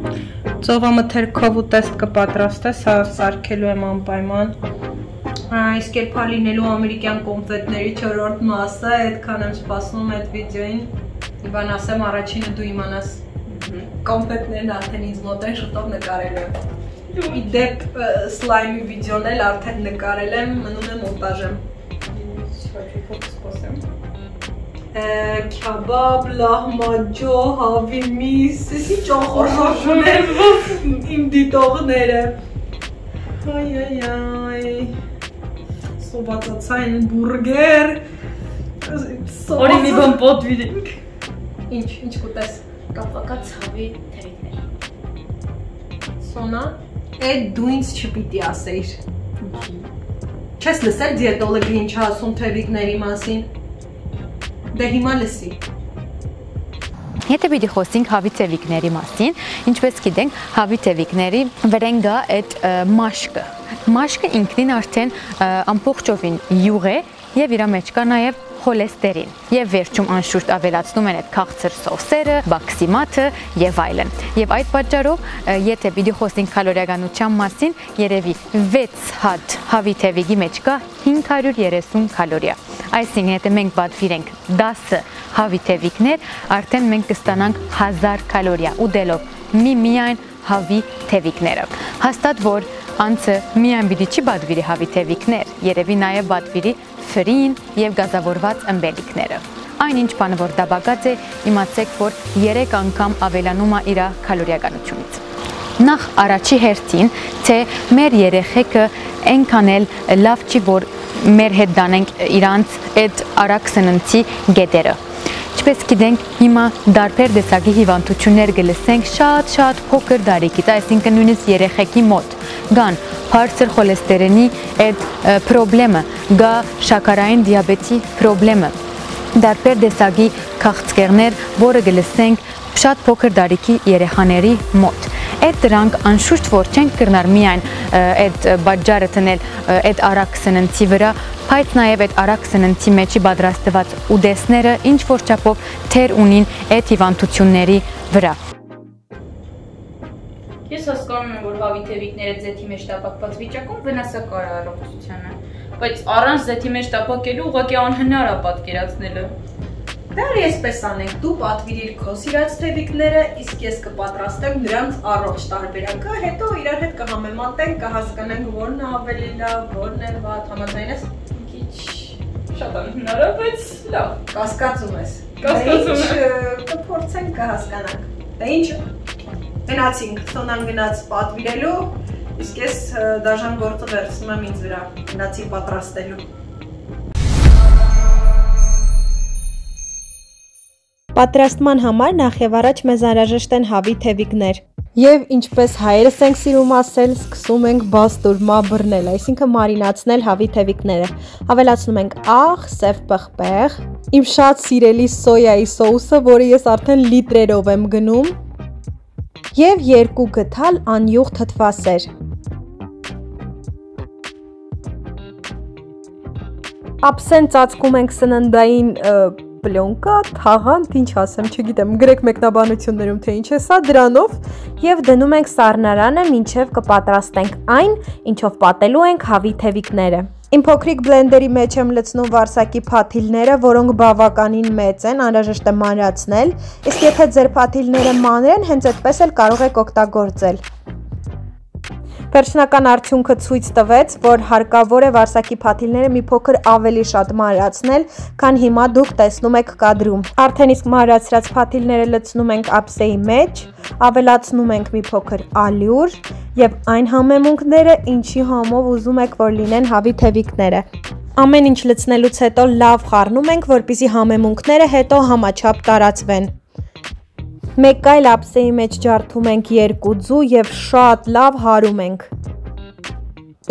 Ծովամթերքով ու տեստ կպատրաստես, հա սարքելու եմ անպայման։ Իսկ երբ լինելու ամերիկյան կոմպետների 4-րդ մասը, այդքան եմ սպասում այդ վիդեոին։ Իվան ասեմ առաջինը դու իմանաս կոմպետներն արդեն ինձ մոտ են շուտով նկարելու եմ։ Իդեպ սլայմի վիդեոն էլ արդեն նկարել եմ, մնում է մոնտաժեմ։ Քյաբաբ, լահմաջո, հավի միս, էսի ճոխորոշում եմ իմ դիտողները։ Այ այ այ։ Սովածացային բուրգեր։ Օրի մի բան պատվիրենք։ Ինչ, ինչ կուտես։ Կապակա ցավի թերիկներ։ Սոնա, այդ դու ինձ չպիտի ասեիր։ Չես լսել դիետոլոգը ինչ ասում թևիկների մասին։ Դե հիմա լսի։ Եթե պիտի խոսենք հավի թևիկների մասին, ինչպես գիտենք, հավի թևիկների վրան գա այդ մաշկը։ Մաշկը ինքնին արդեն ամբողջովին յուղ է եւ իր մեջ կա նաեւ խոլեստերին եւ վերջում անշուշտ ավելացնում են այդ քաղցր սոուսերը, բաքսիմաթը եւ այլն։ Եվ այդ պատճառով, եթե պիտի խոսենք կալորիականության մասին, երևի 6 հատ հավի թևիկի մեջ կա 530 կալորիա։ Այսինքն, եթե մենք պատվիրենք 10 հավի թևիկներ, արդեն մենք կստանանք 1000 կալորիա ուտելով մի միայն հավի թևիկները։ Հաստատ որ անցը միայն պիտի չի բադվիրի հավի թևիկներ, երևի նաև բադվիրի ֆրին եւ գազավորված ըմբելիքները։ Այնինչ բանը որ դաբակած է, իմացեք, որ 3 անգամ ավելանում է իր կալորիականությունից։ Նախ առաջի հերթին, թե մեր երեխեքը այնքան էլ լավ չի, որ մեր հետ դանենք իրանց այդ արագ սննդի գետերը։ Ինչպես գիտենք, հիմա դարբեր դեսագի հիվանդություններ կլսենք շատ-շատ փոքր դարիքից, այսինքն նույնիսկ երեխեքի մոտ գան բարձր խոլեստերինի այդ խնդրեմը, գա շաքարային դիաբետի խնդրեմը։ Դարբեր դեսագի քաղցկեղներ, որը գլսենք շատ փոքր դարիքի երեխաների մոտ այդ դրանք անշուշտ որ չեն կրնար միայն այդ բաժարը տնել այդ արագ սննդի վրա, բայց նաև այդ արագ սննդի մեջի պատրաստված ուդեսները ինչ որ չափով թեր ունին այդ հիվանդությունների վրա։ Ես հասկանում եմ, որ հավի թևիկները ձեթի մեջ տապակված վիճակում վնասակար է առողջությանը, բայց առանց ձեթի մեջ տապակելու ուղղակի անհնար է պատկերացնելը։ Դար եսպես անենք, դու պատվիրիր քո սիրած թևիկները, իսկ ես կպատրաստեմ նրանց առողջ տարբերակը, հետո իրար հետ կհամեմատենք, կհասկանենք որն է ավելի լավ, որն է վատ, համաձայն ես։ Քիչ շատ անհնար է, բայց լավ։ Կասկածում ես։ Կասկածում եմ։ Կփորձենք կհասկանանք։ Դե ինչ գնացինք, Սոնան գնաց պատվիրելու, իսկ ես դաժան գործը վերցնում եմ ինձ վրա, գնացի պատրաստելու։ Պատրաստման համար նախ եւ առաջ մեզ անհրաժեշտ են հավի թևիկներ։ Եվ ինչպես հայերս ենք սիրում ասել, սկսում ենք բաստուրմա բռնել, այսինքն մարինացնել հավի թևիկները։ Ավելացնում ենք աղ, սև պղպեղ, իմ շատ սիրելի սոյայի սոուսը, որը ես արդեն լիտրերով եմ գնում, եւ երկու գթալ անյուղ թթվասեր։ Ափսեն ծածկում ենք սննդային պլյոնկա, թաղանթ, ինչ ասեմ, չգիտեմ, գրեք մեկնաբանություններում թե ինչ է սա դրանով եւ դնում ենք սառնարանը, ինչեւ կպատրաստենք այն, ինչով պատելու ենք հավի թևիկները։ Իմ փոքրիկ բլենդերի մեջ եմ լցնում վարսակի փաթիլները, որոնք բավականին մեծ են, անհրաժեշտ է մանրացնել, իսկ եթե ձեր փաթիլները մանր են, հենց այդպես էլ կարող եք օգտագործել։ Վերջնական արդյունքը ցույց տվեց, որ հարկավոր է վարսակի փաթիլները մի փոքր ավելի շատ մանրացնել, քան հիմա դուք տեսնում եք կադրում։ Արդեն իսկ մանրացրած փաթիլները լցնում ենք ափսեի մեջ, ավելացնում ենք մի փոքր ալյուր եւ այն համեմունքները, ինչի համով ուզում եք, որ լինեն հավի թևիկները։ Ամեն ինչ լցնելուց հետո լավ խառնում ենք, որպիսի համեմունքները հետո համաչափ տարածվեն։ Մեկ այլ ափսեի մեջ ջարդում ենք երկու ձու եւ շատ լավ հարում ենք։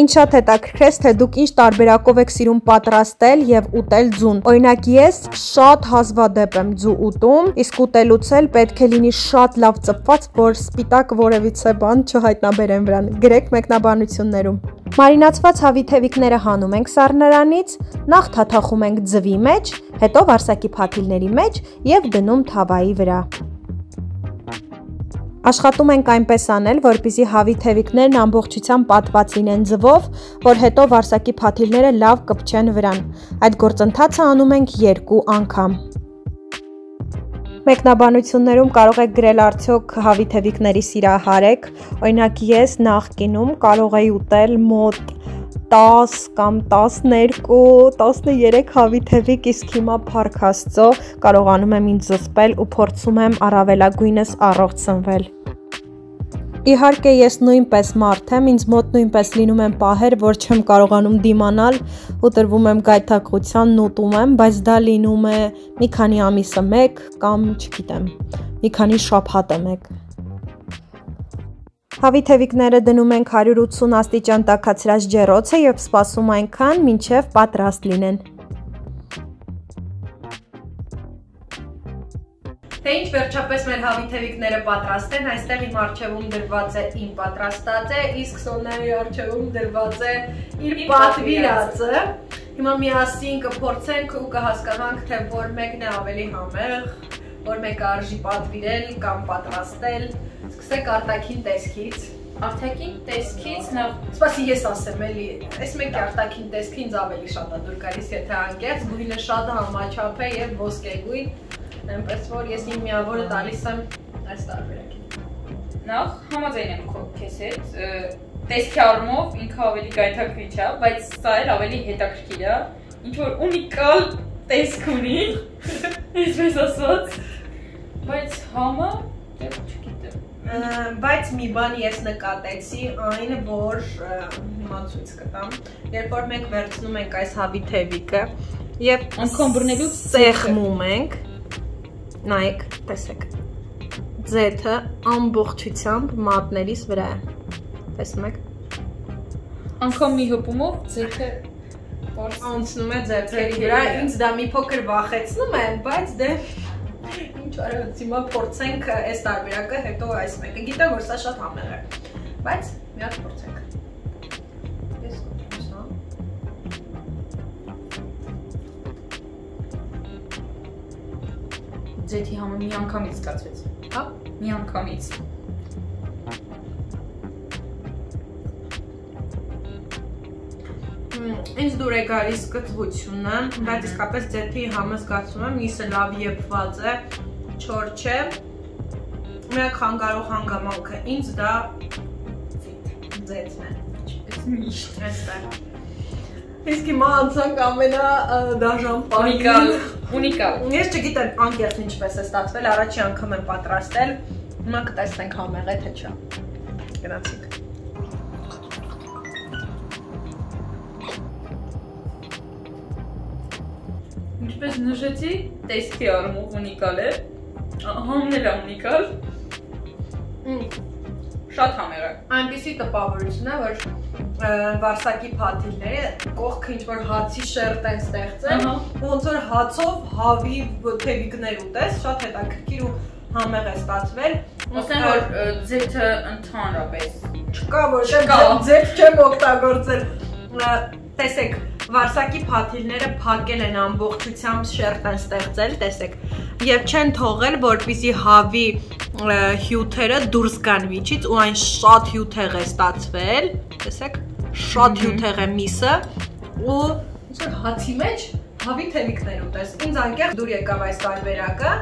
Ինչ շատ հետաքրքրեց, թե դուք ինչ տարբերակով եք սիրում պատրաստել եւ ուտել ձուն։ Օրինակ ես շատ հազվադեպ եմ ձու ուտում, իսկ ուտելուց էլ պետք է լինի շատ լավ ծպված, որ սպիտակ որևիցե բան չհայտնաբերեն վրան։ Գրեք մեկնաբանություններում։ Մարինացված հավի թևիկները հանում ենք սառնարանից, նախ թաթախում ենք ձվի մեջ, հետո վարսակի փաթիլների մեջ եւ դնում թավայի վրա։ Աշխատում ենք այնպես անել, որպիսի հավի թևիկներն ամբողջությամբ պատված լինեն ձվով, որ հետո վարսակի փաթիլները լավ կպչեն վրան։ Այդ գործընթացը անում ենք 2 անգամ։ Մեկնաբանություններում կարող եք գրել արդյոք հավի թևիկների սիրահարեք, օրինակ ես նախկինում կարող էի ուտել մոտ 10 կամ 12, 13 հավի թևիկ, իսկ հիմա փառք Աստծո կարողանում եմ ինձ զսպել ու փորձում եմ առավելագույնս առողջ սնվել։ Իհարկե ես նույնպես մարդ եմ, ինձ մոտ նույնպես լինում են պահեր, որ չեմ կարողանում դիմանալ ու տրվում եմ գայթակղության, նոտում եմ, բայց դա լինում է մի քանի ամիսը մեկ կամ, չգիտեմ, մի քանի շաբաթը մեկ։ Հավի թևիկները դնում ենք 180 աստիճան տաքացրած ջեռոցը եւ սպասում այնքան, մինչեւ պատրաստ լինեն։ Թե ինչ վերջապես մեր հավիթևիկները պատրաստ են, այստեղ իմ արջևում դրված է իմ պատրաստած է, իսկ Սոնայի արջևում դրված է իր պատվիրածը։ Հիմա միասին կփորձենք ու կհասկանանք, թե որ մեկն է ավելի համեղ, որ մեկը արժի պատվիրել կամ պատրաստել։ Սկսենք արտաքին տեսքից։ Արտաքին տեսքից նախ Սպասի ես ասեմ էլի, այս մեկի արտաքին տեսքը ինձ ավելի շատ է դուր գալիս, եթե անկեղծ, գույնը շատ համաչափ է եւ ոսկեգույն այնպես որ ես իմ միավորը տալիս եմ այս տարբերակին։ Նախ համաձայն եմ քո քեզ հետ, տեսքի առումով ինքը ավելի գայթակղիչ է, բայց սա էլ ավելի հետաքրքիր է, ինչ որ ունիկալ տեսք ունի, ինչպես ասած, բայց համը դե չգիտեմ բայց մի բան ես նկատեցի այն որ հիմա ցույց կտամ երբ որ մենք վերցնում ենք այս հավի թևիկը եւ անգամ բռնելու սեղմում ենք նայեք, տեսեք։ Z-ը ամբողջությամբ մատներիս վրա է։ Տեսնում եք։ Անկամ մի հպումով Z-ը անցնում է ձեռքերի վրա։ Ինձ դա մի փոքր վախեցնում է, բայց դե ինչ արած հիմա փորձենք այս տարբերակը, հետո այս մեկը։ Գիտեմ, որ սա շատ համեղ է, բայց մի հատ փորձենք։ ձեթի համը մի անգամից ստացվեց։ Հա, մի անգամից։ Ինձ դուր է գալիս կծվությունը, բայց իսկապես ձեթի համը զգացում եմ, իսը լավ եփված է, չոր չէ։ Միակ խանգարող հանգամանքը ինձ դա ձեթն է։ Ինչպես միշտ։ Այստեղ։ Իսկ հիմա անցանք ամենա դաժան պանիկալ ունիկալ։ Ես չգիտեմ անկեղծ ինչպես է ստացվել, առաջի անգամ եմ պատրաստել։ Հիմա կտեսնենք համեղ է թե չէ։ Գնացինք։ Ինչպես նշեցի, տեսքի առումով ունիկալ է։ Համն էլ է ունիկալ։ Շատ համեղ է։ Այնպեսի տպավորություն է, որ վարսակի փաթիլները կողքը ինչ որ հացի շերտ են ստեղծել ոնց որ հացով հավի թևիկներ ուտես շատ հետաքրքիր ու համեղ է ստացվել ասեն որ ձեթը ընդհանրապես չկա որտեղ ձեթ չեմ օգտագործել տեսեք վարսակի փաթիլները փակել են ամբողջությամբ շերտ են ստեղծել, տեսեք, եւ չեն թողել, որպիսի հավի հյութերը դուրս գան միջից ու այն շատ հյութեղ է ստացվել, տեսեք, շատ հյութեղ է միսը ու ինչ հացի մեջ հավի թևիկներ ուտես։ Ինձ անկեղ դուր եկավ այս տարբերակը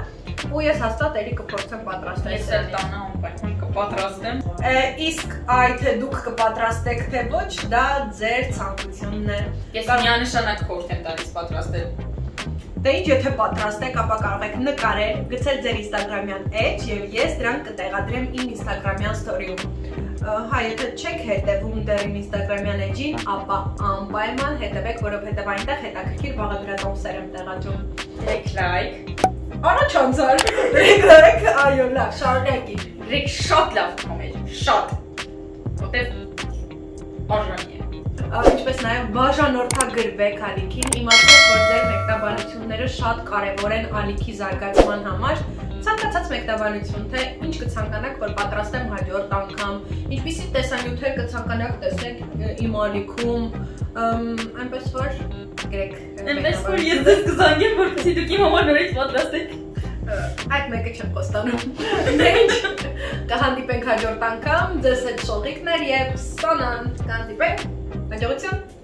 ու ես հաստատ էլի կփորձեմ պատրաստել։ Ես էլ տանը անպայման կպատրաստեմ։ Իսկ այ թե դուք կպատրաստեք թե ոչ, դա ձեր ցանկությունն է։ Ես միանշանակ խորհուրդ եմ տալիս պատրաստել։ Դե ինչ եթե պատրաստեք, ապա կարող եք նկարել, գցել ձեր Instagram-յան edge եւ ես դրանք կտեղադրեմ իմ Instagram-յան story-ում հա, եթե չեք հետևում դեռ իմ Instagram-յան էջին, ապա անպայման հետևեք, որովհետև այնտեղ հետաքրքիր բաղադրատոմսեր եմ տեղադրում։ Դրեք լայք։ Առաջ անցար։ Դրեք լայք, այո, լավ, շարունակի։ Դրեք շատ լավ կոմենտ, շատ։ Որտեվ արժանի է։ Ինչպես նաև բաժանորդագրվեք ալիքին, իմացեք, որ ձեր մեկնաբանությունները շատ կարևոր են ալիքի զարգացման համար ցանկացած մեկնաբանություն, թե ինչ կցանկանաք, որ պատրաստեմ հաջորդ անգամ, ինչպիսի տեսանյութեր կցանկանաք տեսնել իմ ալիքում, այնպես որ գրեք։ Այնպես որ ես ձեզ կզանգեմ, որպեսզի դուք իմ համար նորից պատրաստեք։ Այդ մեկը չեմ խոստանում։ Ինչ Կհանդիպենք հաջորդ անգամ, ձեզ հետ շողիկներ եւ սանան։ Կհանդիպենք։ Հաջողություն։